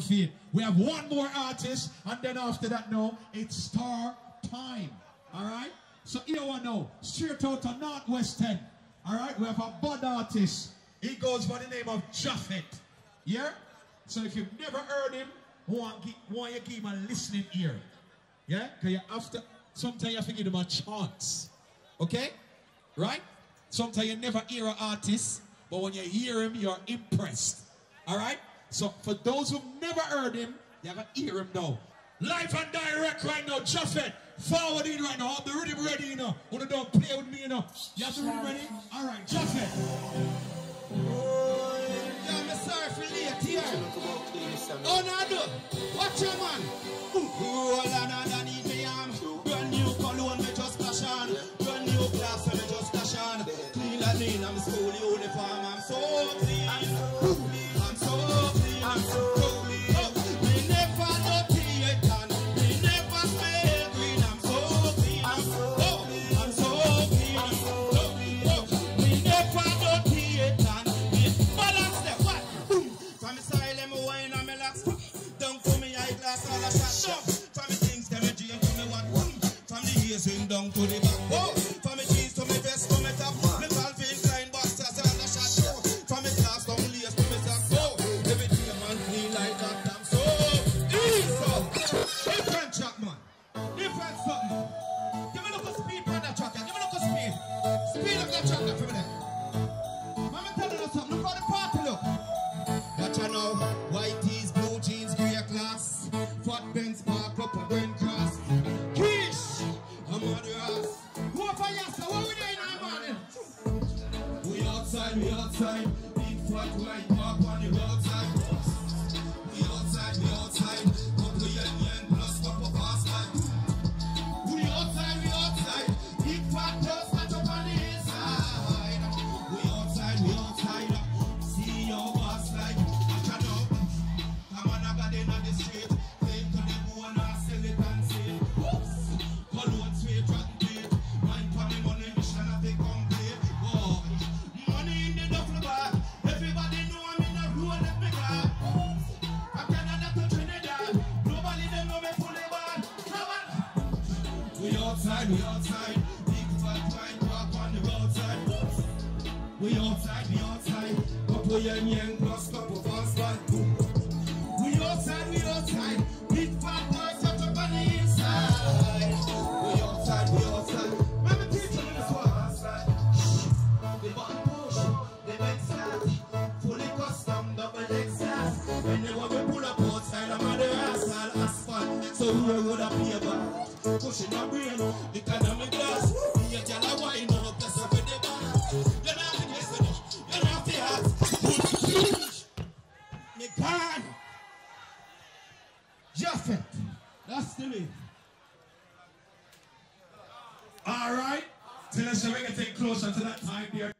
feed. We have one more artist, and then after that, no, it's star time. All right. So here one now, straight out of Northwest 10. All right, we have a bud artist. He goes by the name of Jahfet. Yeah? So if you've never heard him, want, want you give him a listening ear. Yeah? Because you have to, sometimes you have to give him a chance. Okay? Right? Sometimes you never hear an artist, but when you hear him, you're impressed. All right? So for those who've never heard him, you to hear him now. Live and direct right now, Jahfet. Forward in right now. Have the rhythm ready, you know. Wanna don't play with me, you know. You have the rhythm ready? All right, Jahfet. Oh, I'm sorry for late here. Oh, no, no. Watch your man. Oh, la, la, la, need me arm. Brand new cologne, me just cash on. Brand new class, me just cash on. Clean and lean, I'm school uniform. From the things, give me to me one. From the ears in down to the backboard. From the cheese, for me, this comes up. From his last on the least, from a look of speed on that track. Give me a look of speed. Speed up that track for me there. Outside, we outside. Big fat white park on the roadside. We outside, we outside. Big fat wine park on the roadside. We outside, we outside. Couple yen yen plus couple fast life. We outside, we outside. Big fat boys up up on the inside. We outside, we outside. Me teach you this one. The button push, the big start. Fully custom, double they want Me that's. Me. All right. Tell us bring it closer to that time there.